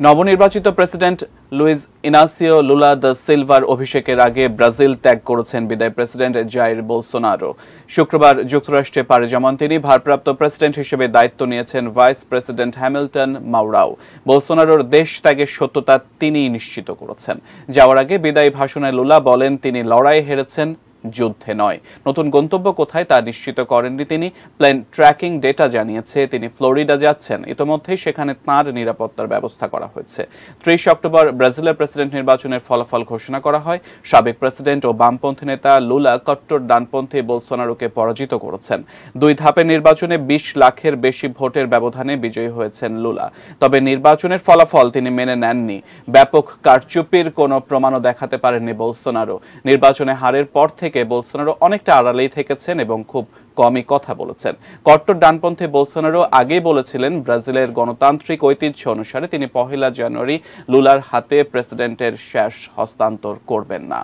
নবনির্বাচিত president Luiz Inacio Lula da Silva অভিষেকের আগে ব্রাজিল ত্যাগ করেছেন বিদায় প্রেসিডেন্ট জাইর বোলসোনারো। শুক্রবার যুক্তরাষ্ট্রে পাড়ি জমান তিনি। ভারপ্রাপ্ত প্রেসিডেন্ট হিসেবে দায়িত্ব নিয়েছেন ভাইস প্রেসিডেন্ট হ্যামিল্টন মাউরাও। বোলসোনারোর দেশ ত্যাগের সত্যতা তিনিই নিশ্চিত করেছেন। যাওয়ার আগে বিদায়ী ভাষণে লুলা বলেন, তিনি লড়াই হেরেছেন যুদ্ধে নয়। নতুন গন্তব্য কোথায় তা নিশ্চিত করেননি তিনি। প্লেন ট্র্যাকিং ডেটা জানিয়েছে, তিনি ফ্লোরিডা যাচ্ছেন। ইতোমধ্যেই সেখানে তাঁর নিরাপত্তার ব্যবস্থা করা হয়েছে। ত্রিশ অক্টোবর ব্রাজিলের প্রেসিডেন্ট নির্বাচনের ফলাফল ঘোষণা করা হয়। সাবেক প্রেসিডেন্ট ও বামপন্থী নেতা লুলা কট্টর ডানপন্থী বোলসোনারোকে পরাজিত করেছেন। দুই ধাপের নির্বাচনে বিশ লাখের বেশি ভোটের ব্যবধানে বিজয়ী হয়েছেন লুলা। তবে নির্বাচনের ফলাফল তিনি মেনে নেননি। ব্যাপক কারচুপির কোনো প্রমাণও দেখাতে পারেননি বোলসোনারো। নির্বাচনে হারের পর থেকে থেকে বোলসোনারো অনেকটা আড়ালেই থেকেছেন এবং খুব কমই কথা বলেছেন। কট্টর ডানপন্থী বোলসোনারো আগেই বলেছিলেন, ব্রাজিলের গণতান্ত্রিক ঐতিহ্য অনুসারে তিনি পহেলা জানুয়ারি লুলার হাতে প্রেসিডেন্টের শেষ হস্তান্তর করবেন না।